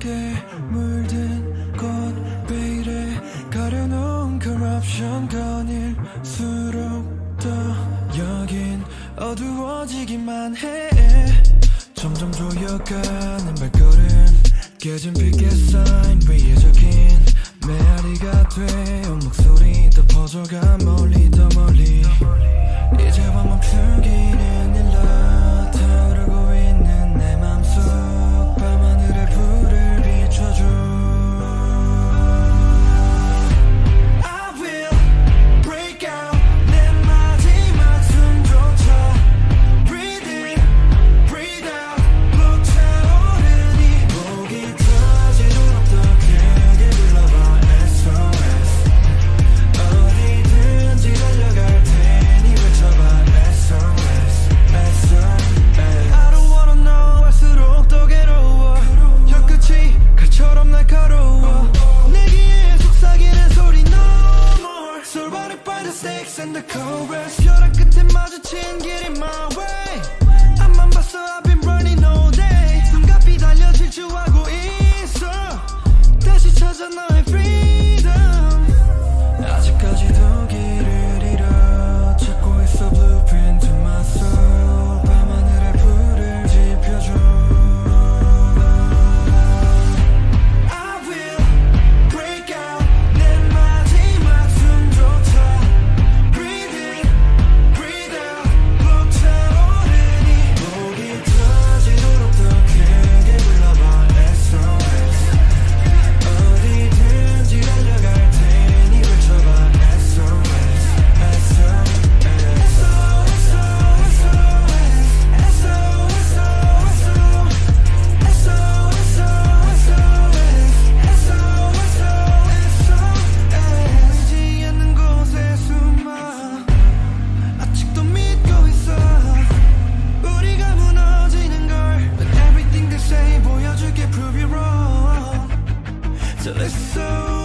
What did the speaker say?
깨 물든 꽃 벨에 가려 놓은 캐러비언 거닐 수록 더 여긴 어두워지기만 해. 점점 조여가는 발걸음 깨진 빛에 쌓인 mistakes and the chorus. rush. 여러 끝에 마주친 길이 my way. listen. it's